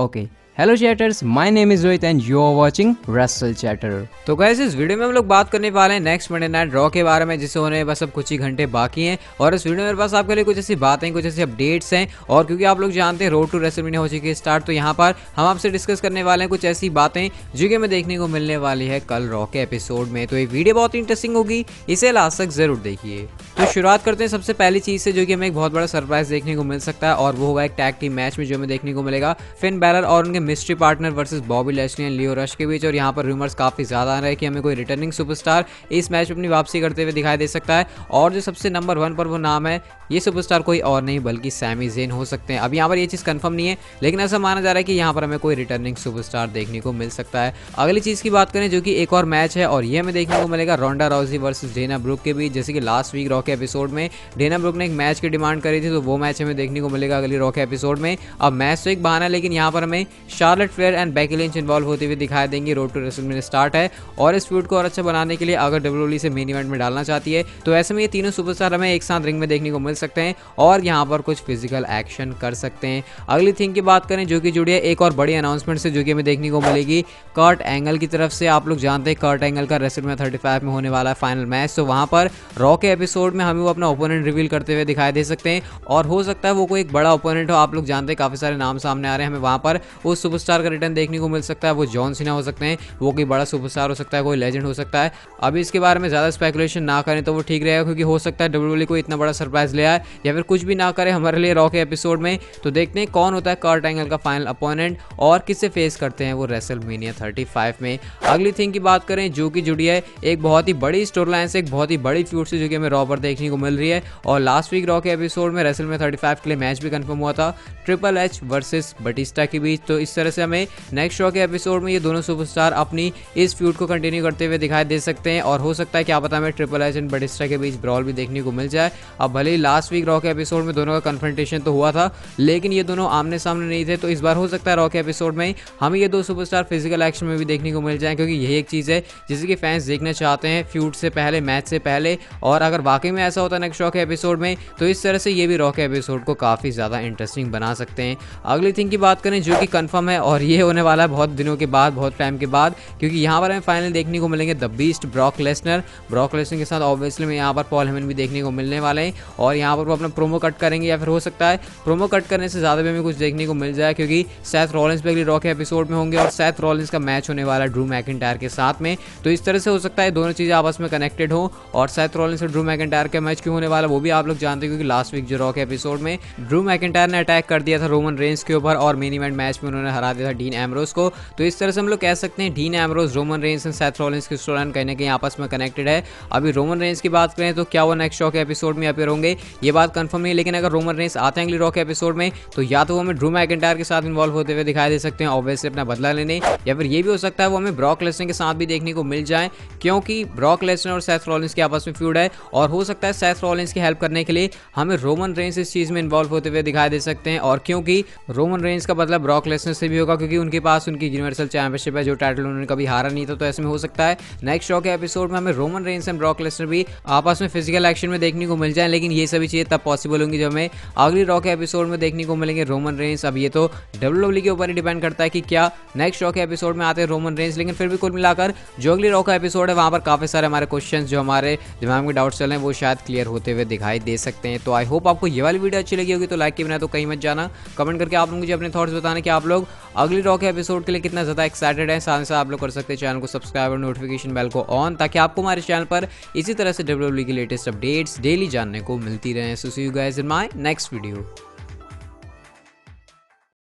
Oke, hello chatters my name is Rohit and you are watching Russell chatter तो guys इस video में हम लोग बात करने वाले हैं नेक्स्ट मंडे नाइट रॉ के बारे में, जिसे होने बस अब कुछ ही घंटे बाकी हैं। और इस वीडियो में पास आपके लिए कुछ ऐसी बातें, कुछ ऐसी अपडेट्स हैं। और क्योंकि आप लोग जानते हैं रोड टू रेसलमेनिया हो चुकी है स्टार्ट तो यहाँ पर हम आपसे डिस्कस करने वाले हैं कुछ ऐसी बातें जो कि हमें देखने को मिलने वाली है कल रॉ के एपिसोड में। तो ये वीडियो बहुत इंटरेस्टिंग होगी, इसे लास्ट तक ज़रूर देखिए। तो शुरुआत करते हैं सबसे पहली चीज़ से, जो कि हमें एक बहुत बड़ा सरप्राइज़ देखने को मिल सकता है, और वो होगा एक टैग टीम मैच में जो हमें देखने को मिलेगा। फिन बैलर और उनके mystery partner versus Bobby Lashley and Lio Rush के बीच, और यहाँ पर रूमर्स काफ़ी ज़्यादा आ रहे हैं कि हमें कोई रिटर्निंग सुपरस्टार इस मैच में अपनी वापसी करते हुए दिखाई दे सकता है। और जो सबसे नंबर वन पर वो नाम है ये सुपरस्टार कोई और नहीं, बल्कि सैमी जेन हो सकते हैं। अब यहाँ पर ये चीज़ कंफर्म नहीं है, लेकिन ऐसा माना जा रहा है कि यहाँ पर हमें कोई रिटर्निंग सुपरस्टार देखने को मिल सकता है। अगली चीज़ की बात करें, जो कि एक और मैच है, और ये हमें देखने को मिलेगा Ronda Rousey versus Dana Brooke के बीच। जैसे कि लास्ट वीक रॉ के एपिसोड में डेना ब्रुक ने एक मैच की डिमांड करी थी तो वो मैच हमें देखने को मिलेगा अगली रॉ के एपिसोड में। अब मैच तो एक बहाना है, लेकिन यहाँ पर हमें Charlotte Flair and Becky Lynch involve होते हुए दिखाई देंगे। रोड टू रेसलमेनिया स्टार्ट है, और इस फ्यूड को और अच्छा बनाने के लिए अगर डब्ल्यू से मेन इवेंट में डालना चाहती है तो ऐसे में ये तीनों सुपरस्टार हमें एक साथ रिंग में देखने को मिल सकते हैं और यहाँ पर कुछ फ़िज़िकल एक्शन कर सकते हैं। अगली थिंग की बात करें जो कि जुड़ी है, एक और बड़ी अनाउंसमेंट से जो कि हमें देखने को मिलेगी। कर्ट एंगल की तरफ़ से आप लोग जानते हैं कर्ट एंगल का रेसलमेनिया थर्टी फाइव में होने वाला है फाइनल मैच तो वहाँ पर रॉ के एपिसोड में हमें वो अपना ओपोनेंट रिवील करते हुए दिखाई दे सकते हैं। और हो सकता है वो कोई एक बड़ा ओपोनेंट हो, आप लोग जानते हैं, काफ़ी सारे नाम सामने आ रहे हैं। हमें वहाँ पर उस सुपरस्टार का रिटर्न देखने को मिल सकता है, वो जॉन सिन्हा हो सकते हैं, वो कोई बड़ा सुपरस्टार हो सकता है, कोई लेजेंड हो सकता है। अभी इसके बारे में ज़्यादा स्पेकुलेशन ना करें तो वो ठीक रहेगा, क्योंकि हो सकता है डब्ल्यू को इतना बड़ा सरप्राइज़ ले आए या फिर कुछ भी ना करे हमारे लिए रॉ के एपिसोड में तो देखते हैं कौन होता है कर्ट एंगल का फाइनल अपोनेंट और किससे फेस करते हैं वो रेसल मीनिया थर्टी में। अगली थिंग की बात करें, जो कि जुड़ी है एक बहुत ही बड़ी स्टोरी लाइन से, एक बहुत ही बड़ी फ्यूड से, जो कि हमें रॉ पर देखने को मिल रही है। और लास्ट वीक रॉ के एपिसोड में रेसल में थर्टी के लिए मैच भी कंफर्म हुआ था ट्रिपल एच वर्सेस बटिस्टा के बीच। तो इस तरह से हमें नेक्स्ट शो के एपिसोड में ये दोनों सुपरस्टार अपनी इस फ्यूड को कंटिन्यू करते हुए दिखाई दे सकते हैं। और हो सकता है क्या पता हमें ट्रिपल एच एंड बटिस्टा के बीच ब्रॉल भी देखने को मिल जाए। अब भले ही लास्ट वीक रॉ के एपिसोड में दोनों का कन्फ्रंटेशन तो हुआ था, लेकिन ये दोनों आमने सामने नहीं थे तो इस बार हो सकता है रॉ के एपिसोड में हमें ये दो सुपरस्टार फ़िज़िकल एक्शन में भी देखने को मिल जाए, क्योंकि यही एक चीज़ है, जिसे कि फैंस देखना चाहते हैं फ्यूड से पहले मैच से पहले, और अगर वाकई में ऐसा होता है नेक्स्ट रॉ के एपिसोड में तो इस तरह से ये भी रॉ के एपिसोड को काफ़ी ज़्यादा इंटरेस्टिंग बना सकते हैं। अगली थिंग की बात करें, जो कि कन्फर्म है, और ये होने वाला है बहुत दिनों के बाद, बहुत टाइम के बाद, क्योंकि यहाँ पर हमें फाइनल देखने को मिलेंगे the beast Brock Lesnar Brock Lesnar के साथ ऑब्वियसली में यहाँ पर पॉल हेमन भी देखने को मिलने वाले हैं, और यहाँ पर वो अपना प्रोमो कट करेंगे या फिर हो सकता है प्रोमो कट करने से ज़्यादा भी हमें कुछ देखने को मिल जाए क्योंकि सैथ रॉलेंस भी अगली रॉ के एपिसोड में होंगे और सैथ रॉलेंस का मैच होने वाला ड्रू मैकेंटायर के साथ में। तो इस तरह से हो सकता है दोनों चीज़ें आपस में कनेक्टेड हो और सैथ रॉलेंस और ड्रू मैकेंटायर का मैच क्यों होने वाला वो भी आप लोग जानते हैं क्योंकि लास्ट वीक जो रॉ के एपिसोड में ड्रू मैकेंटायर ने अटैक कर दिया था रोमन रेंज के ऊपर और मेन इवेंट मैच में उन्होंने हरा दिया था डीन एमरोज को। तो इस तरह से हम लोग कह सकते हैं Dean Ambrose Roman Reigns and Seth Rollins की स्टोरी कहीं ना कहीं आपस में कनेक्टेड है। अभी रोमन रेंज की बात करें तो क्या वो नेक्स्ट शो के एपिसोड में अपेयर होंगे? ये बात कंफर्म नहीं, लेकिन अगर रोमन रेंज आते हैं अगली रॉ के एपिसोड में तो या तो वो हमें ड्रू मैकेंटायर के साथ इन्वॉल्व होते हुए दिखाई दे सकते हैं ऑब्वियसली अपना बदला लेने, या फिर ये भी हो सकता है वो हमें ब्रॉक लेसनर के साथ भी देखने को मिल जाए, क्योंकि ब्रॉक लेसनर और सैथ रॉलेंस के आपस में फ्यूड है, और हो सकता है सैथ रॉलेंस की हेल्प करने के लिए हमें रोमन रेंज इस चीज़ में इन्वॉल्व होते हुए दिखाई दे सकते हैं, और क्योंकि रोमन रेंज का बदला ब्रॉक लेसनर से भी होगा, क्योंकि उनके पास उनकी यूनिवर्सल चैंपियनशिप है, जो टाइटल उन्होंने कभी हारा नहीं था तो ऐसे में हो सकता है। नेक्स्ट शो के एपिसोड में हमें Roman Reigns and Brock Lesnar भी आपस में फ़िज़िकल एक्शन में देखने को मिल जाए, लेकिन ये सभी चीज़ें तब पॉसिबल होंगी। जब हमें अगली रॉ के एपिसोड में देखने को मिलेंगे रोमन रेंज अब ये तो डब्ल्यू के ऊपर ही डिपेंड करता है कि क्या नेक्स्ट रॉ के एपिसोड में आते हैं रोमन रेंज लेकिन फिर भी कुल मिलाकर जो अगली रॉ का एपिसोड है, वहाँ पर काफ़ी सारे हमारे क्वेश्चन जो हमारे दिमाग में डाउट चल रहे हैं, वो शायद क्लियर होते हुए दिखाई दे सकते हैं। तो आई होप आपको ये वाली वीडियो अच्छी लगी होगी तो लाइक के बिना तो कहीं मत जाना। कमेंट करके आप लोग मुझे अपने थॉट्स बताने कि आप लोग अगली रॉ के एपिसोड के लिए कितना ज़्यादा एक्साइटेड है। साथ साथ आप लोग कर सकते हैं चैनल को सब्सक्राइब और नोटिफिकेशन बेल को ऑन ताकि आपको हमारे चैनल पर इसी तरह से डब्ल्यू की लेटेस्ट अपडेट्स डेली जानने को मिलती रहे so see you guys in my next video